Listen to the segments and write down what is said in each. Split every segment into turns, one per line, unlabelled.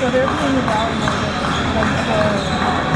So they're being evaluated like for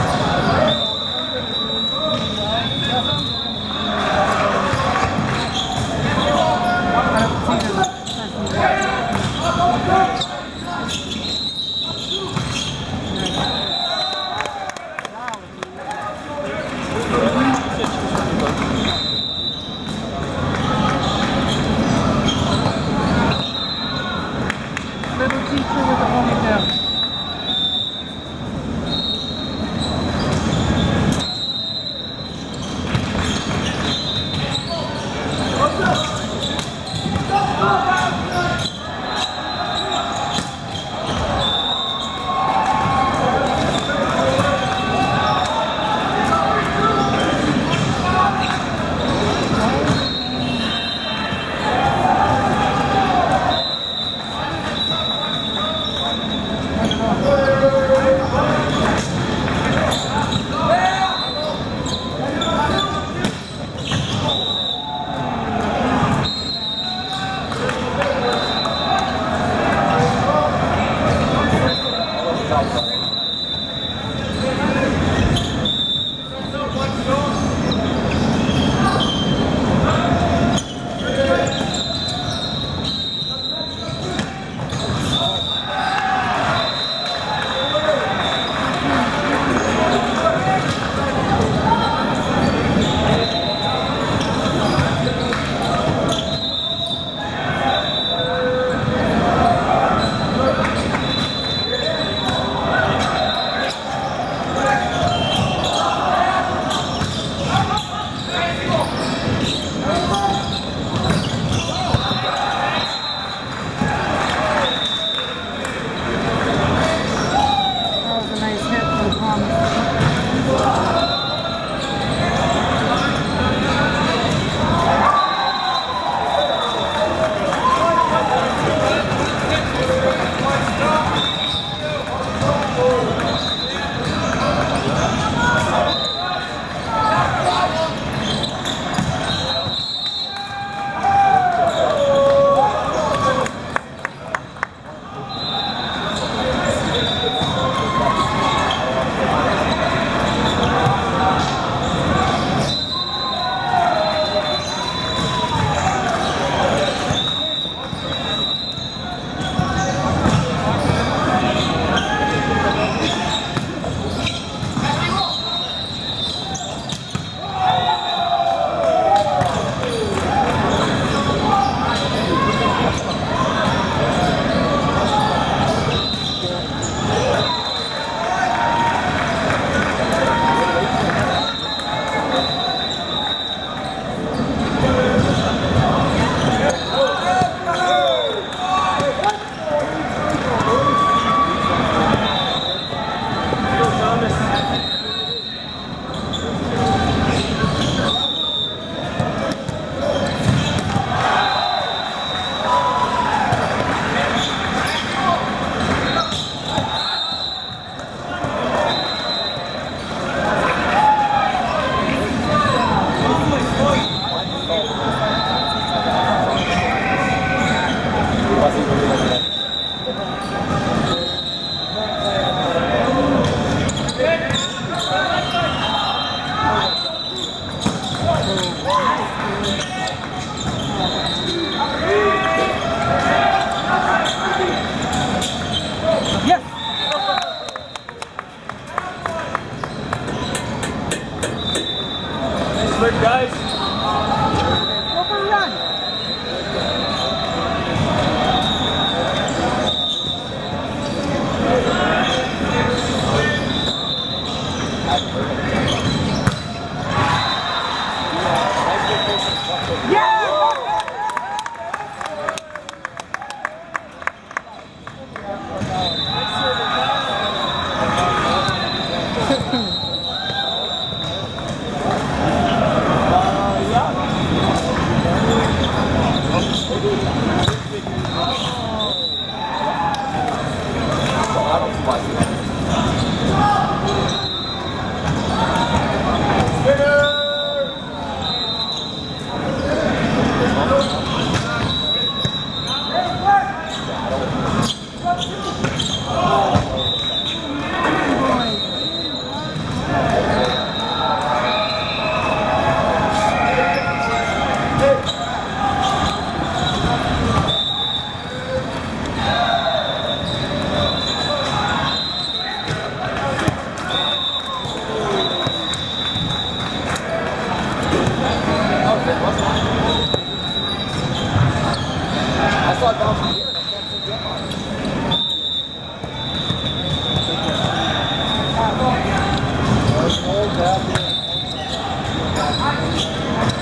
Thank you.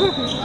Mm-hmm.